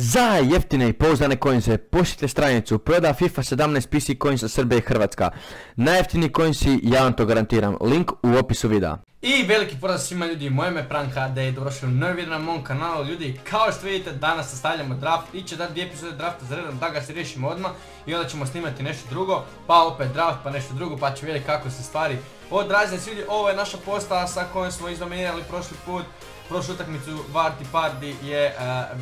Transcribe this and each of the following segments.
Za jeftine i pouzdane coinse posjetite stranicu proda FIFA 17 PC coinsa Srbije i Hrvatska. Najjeftini coinsi, ja vam to garantiram. Link u opisu videa. I veliki pozdrav svima ljudi, moje ime je Prank HD i dobrošli u novi video na mom kanalu. Ljudi Kao što vidite danas sastavljamo draft, iće dati dvije epizode drafta za redom da ga se riješimo odmah I onda ćemo snimati nešto drugo, pa opet draft pa nešto drugo pa ćemo vidjeti kako se stvari odraze Svi ovo je naša postava sa kojom smo izdominirali prošli put. Prošlu utakmicu Varti Pardi je eh,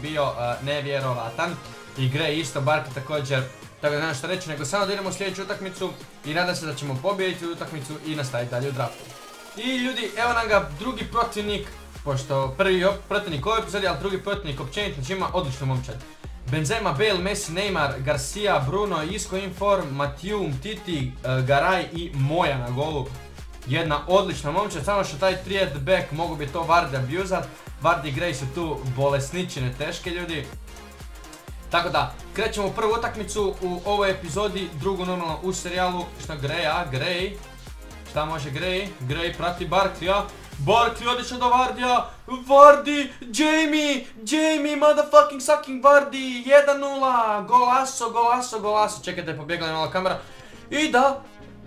bio uh, nevjerovatan. I Grey isto, Barki također tako da nemam što reći, nego samo da idemo u sljedeću utakmicu i nadam se da ćemo pobijediti u utakmicu i nastaviti dalje u draftu. I ljudi, evo nam ga drugi protivnik, pošto prvi protivnik ove epizodi, ali drugi protivnik općenito, znači ima odličnu momčad. Benzema, Bale, Messi, Neymar, Garcia, Bruno, Isco, Inform, Matiju, Titi, e, Garaj i Moja na golu. Jedna odlična momčad, samo što taj triad back mogu bi to Vardy abuzat. Vardy i Gray su tu bolesničine teške ljudi. Tako da, krećemo prvu utakmicu u ovoj epizodi, drugu normalno u serijalu, što Graya, Gray, Šta može Gray? Gray prati Barklija. Barkley odlično do Vardija. Vardi, Jamie, Jamie, motherfucking sucking Vardi. 1-0, golaso, golaso, golaso. Čekajte, pobjegla je malo kamera. I da,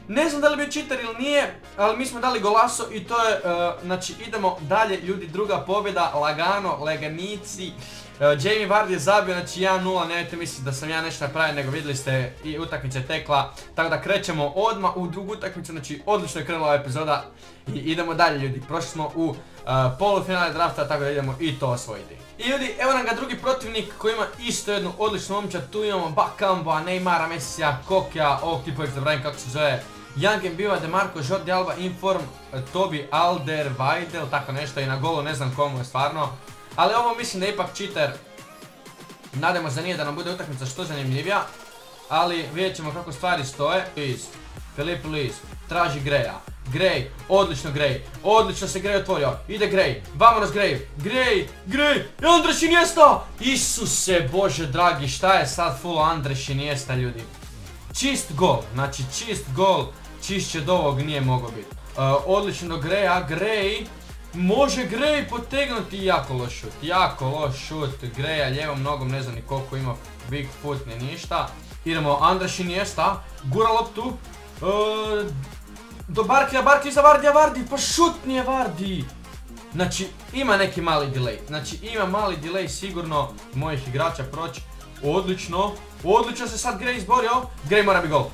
ne znam da li bio cheater ili nije, ali mi smo dali golaso i to je, e, znači idemo dalje ljudi, druga pobjeda, lagano, leganici. E, Jamie Vardy je zabio, znači 1-0, nemojte misliti da sam ja nešto napravio, nego vidjeli ste i utakmice tekla. Tako da krećemo odmah u drugu utakmicu, znači odlično je krenula ova epizoda i idemo dalje ljudi. Prošli smo u uh, polufinale drafta, tako da idemo i to osvojiti. I ljudi, evo nam ga drugi protivnik koji ima isto jednu odličnu momčad, tu imamo Bakambo, Neymara, Messija, Kokja, ovog tipa uvijek zabravim kako se zove. Young Mbiva, Demarco, Jordi Alba, Inform, Tobi Alder, Vajdel, tako nešto i na golu ne znam komu je stvarno. Ali ovo mislim da je ipak cheater. Nadamo se nije da nam bude utakmica što zanimljivija. Ali vidjet ćemo kako stvari stoje. Luis, Filip Luis, traži Greja. Gray, odlično Gray, odlično se Gray otvorio, ide Gray, vamonos Gray, Gray, Gray, Andreš Iniesta, Isuse Bože dragi, šta je sad full Andreš Iniesta ljudi. Čist gol, znači čist gol, čišće do ovog nije mogao biti. Uh, odlično do Graya, Gray, Može Gray potegnuti jako loš šut, jako loš šut Graya ljevom nogom, ne znam ni koliko ima big foot ni ništa. Idemo, Andraš Iniesta, gura loptu. E, do Barklija, Barklija za Vardija, Vardi, pa šut nije Vardi. Znači, ima neki mali delay, znači ima mali delay sigurno mojih igrača proći. Odlično, odlično se sad Gray izborio, Gray mora biti gol.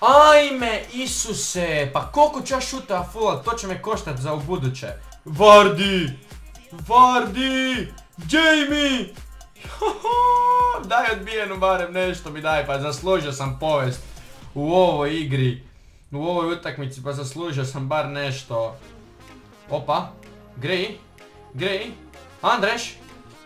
Ajme, Isuse, pa koliko ću ja šuta full, to će me koštati za u buduće. Vardi, Vardi, Jamie, daj odbijenu barem nešto mi daj, pa zaslužio sam povest u ovoj igri, u ovoj utakmici, pa zaslužio sam bar nešto. Opa, Gray, Gray, Andreš,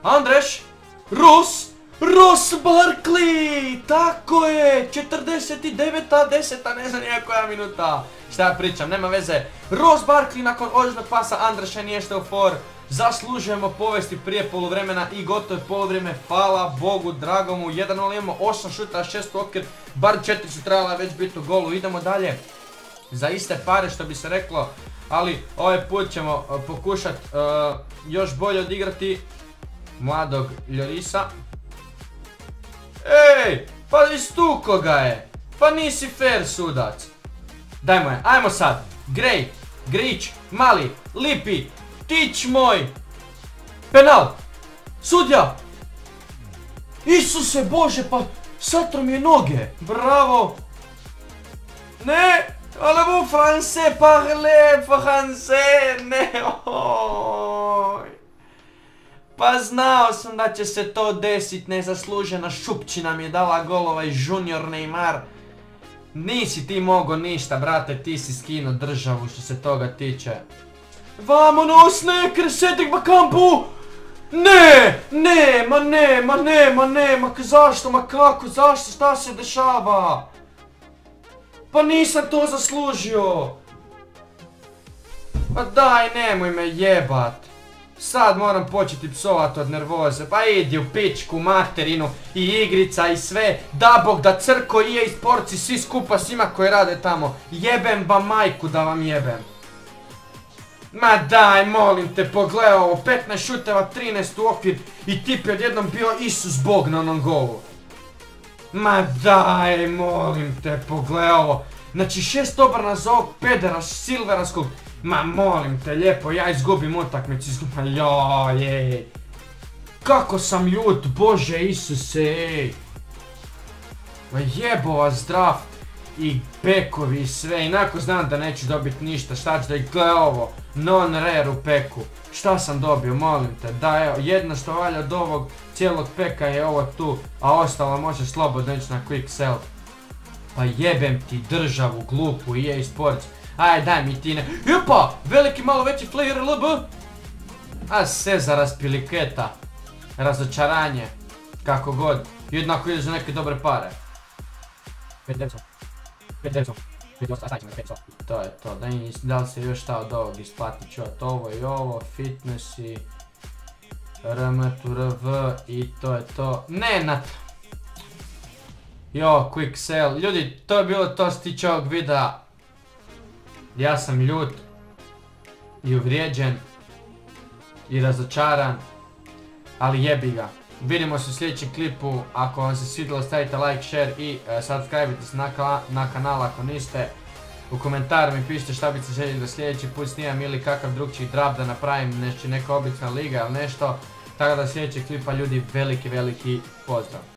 Andreš, Rus, Ross Barkley! Tako je! 49. deseta, ne znam koja minuta. Šta ja pričam, nema veze. Ross Barkley nakon ođenog pasa Andreša Nješte u for. Zaslužujemo povesti prije poluvremena i gotovo je poluvrijeme. Hvala Bogu, dragomu. 1-0 imamo 8 šuta, 6 okir. Bar 4 su trebala već biti u golu. Idemo dalje. Za iste pare što bi se reklo. Ali ovaj put ćemo uh, pokušati uh, još bolje odigrati mladog Ljorisa. Ej, pa istuko ga je. Pa nisi fair sudac. Dajmo je, ajmo sad. Grej, Grić, Mali, Lipi, Tić moj. Penal. Sudja. Isuse Bože, pa satro mi je noge. Bravo. Ne, ale vous français parlez français, ne. Pa znao sam da će se to desit, nezaslužena šupčina mi je dala gol ovaj junior Neymar. Nisi ti mogo ništa, brate, ti si skino državu što se toga tiče. Vamonos, ne, Kresetik kampu! Ne, ne, ma ne, ma ne, ma ne, ma zašto, ma kako, zašto, šta se dešava? Pa nisam to zaslužio! Pa daj, nemoj me jebat! Sad moram početi psovat od nervoze, pa idi u pičku, materinu i igrica i sve, da bog da crko i je sporci, svi skupa svima koji rade tamo, jebem ba majku da vam jebem. Ma daj, molim te, pogledaj ovo, 15 šuteva, 13 u okvir i tip je odjednom bio Isus Bog na onom golu. Ma daj, molim te, pogledaj ovo. Znači šest obrana za ovog pedera silveranskog. Ma molim te, lijepo, ja izgubim utakmicu, izgubim, joj, Kako sam ljut, Bože Isuse, ej. Ma jebo vas zdrav i pekovi i sve, inako znam da neću dobiti ništa, šta ću da ih gle ovo, non rare u peku, šta sam dobio, molim te, da evo, jedno što valja od ovog cijelog peka je ovo tu, a ostalo može slobodno ići na quick sell. Pa jebem ti državu glupu EA Sports, aj daj mi ti ne, jupa, veliki malo veći flair LB, a Cezar Aspiliketa, razočaranje, kako god, jednako ide za neke dobre pare. 5900. 5900. 5800, a stavit ćemo 500. To je to, da, li se još šta od ovog isplati čuvat, ovo i ovo, fitness i RM to RV i to je to, ne na Jo, quick sell, ljudi, to je bilo to što se tiče ovog videa, ja sam ljut i uvrijeđen i razočaran, ali jebi ga. Vidimo se u sljedećem klipu, ako vam se svidjelo stavite like, share i e, subscribe se na, kanal ako niste. U komentaru mi pišite šta biste željeli da sljedeći put snimam ili kakav drugčiji draft da napravim, znači neka obična liga ili nešto. Tako da sljedećeg klipa ljudi veliki veliki pozdrav.